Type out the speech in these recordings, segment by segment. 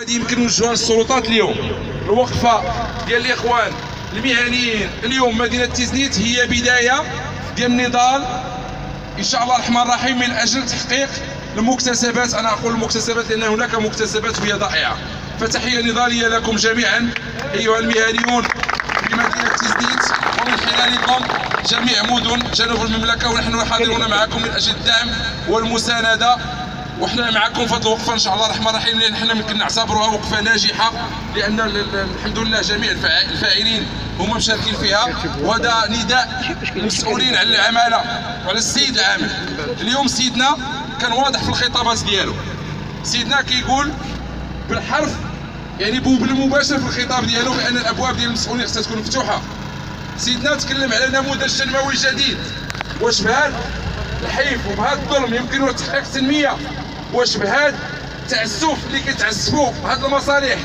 هذه يمكن نوجهوها للسلطات اليوم. الوقفة ديال الإخوان المهنيين اليوم مدينة تيزنيت هي بداية ديال النضال. إن شاء الله الرحمن الرحيم من أجل تحقيق المكتسبات أنا أقول المكتسبات لأن هناك مكتسبات وهي ضائعة. فتحية نضالية لكم جميعا أيها المهنيون في مدينة تيزنيت. ومن خلال ضم جميع مدن جنوب المملكة ونحن حاضرون معكم من أجل الدعم والمساندة. وحنا معكم في هذه الوقفه إن شاء الله الرحمن الرحيم لأن حنا يمكن نعتبروها وقفة ناجحة لأن الحمد لله جميع الفاعلين هما مشاركين فيها وهذا نداء المسؤولين على العمالة وعلى السيد العامل. اليوم سيدنا كان واضح في الخطابات ديالو. سيدنا كيقول بالحرف يعني بالمباشر في الخطاب ديالو بأن الأبواب ديال المسؤولين خصها تكون مفتوحة. سيدنا تكلم على نموذج تنموي جديد. واش بهذا؟ الحيف وبهذا الظلم يمكن تحقيق التنمية. واش بهذا التعسف اللي كيتعسفوا هاد المصالح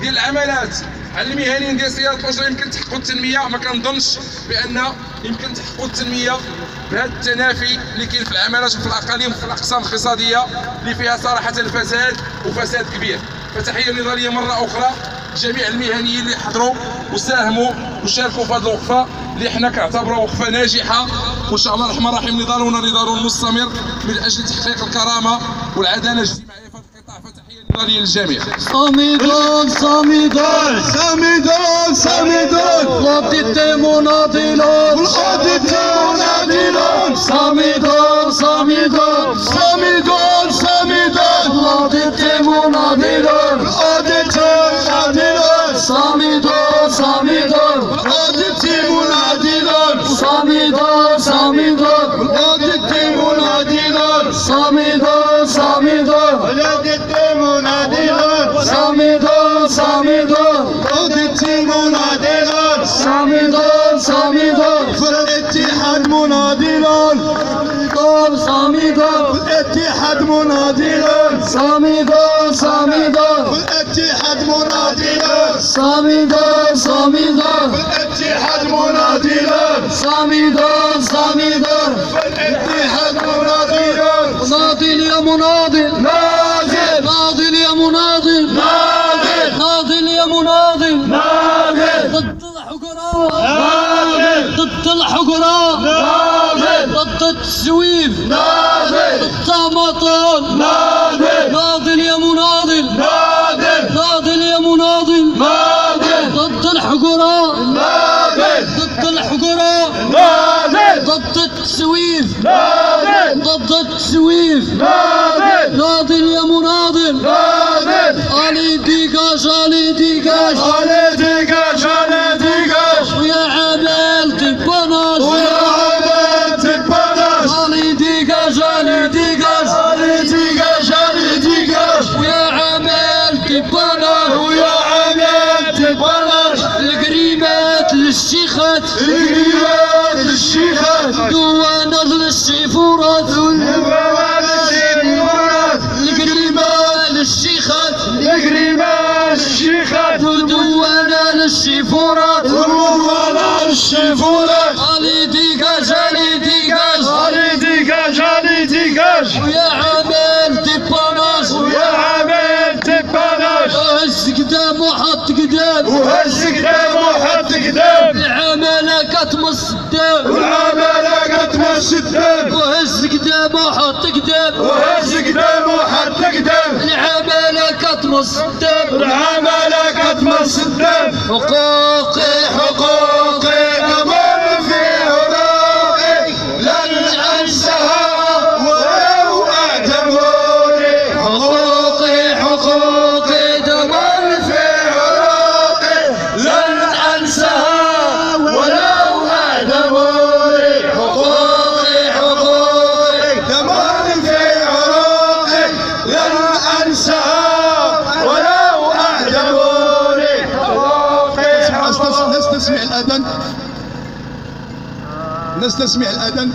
ديال العملات على المهنيين ديال سياده الأجرة يمكن تحققوا التنمية ما كنظنش بأن يمكن تحققوا التنمية بهذا التنافي اللي كاين في العملات وفي الأقاليم وفي الأقسام الاقتصادية اللي فيها صراحة فساد وفساد كبير. فتحية نضاليه مرة أخرى. جميع المهنيين اللي حضروا وساهموا وشاركوا في هذه الوقفة اللي حنا كنعتبروها وقفة ناجحة. وإن شاء الله الرحمن الرحيم نضالنا نضال مستمر من أجل تحقيق الكرامة والعدالة الاجتماعية. في هذا القطاع فتحية نضاليه للجميع صامدون صامدون صامدون صامدون وضد مناضلون والقادة منادلون منادلون صامدون صامدون والقادة منادلون صامدون صامدون والقادة منادلون صامدون صامدون في الاتحاد منادلون صامدون صامدون الاتحاد منادلون صامدون صامدون الاتحاد منادلون صامدون صامدون الاتحاد يا مناضل. ناضل. ناضل يا مناضل. ناضل. ناضل يا مناضل. ناضل. ضد الحقراء ناضل. ضد الحقراء ناضل. ضد التسويف ناضل. ضد مطال ناضل. ناضل يا مناضل. ناضل. ناضل يا مناضل. ناضل. ضد الحقراء ناضل. ضد الحقراء ناضل. ضد التسويف ناضل. ضد التسويف ناضل ناضل يا مناضل ناضل علي ديكاش علي ديكاش. Allez dégage, allez dégage ويا عمال تبناش ويا عمال تبلاش علي ديكاش علي ديكاش. Allez dégage, allez dégage ويا عمال تبناش ويا عمال تبلاش القريمات للشيخات. القريبات الشيخات دوانا للشيفورات. دوانا للشيفورات والوالد الشيفولات علي ديكاش علي ديكاش. Allez dégage, allez dégage ويا عمال تبناش ويا عمال تبلاش هز قدام وحط قدام. وهز قدام وحط قدام. العمالة كتمص قدام والعمالة قد مس الدم. وهز قدام وحط قدام. وهز قدام وحط قدام. العمالة كتمص قدام العمالة karşıtım. Hukuk. نستسمع الأذان.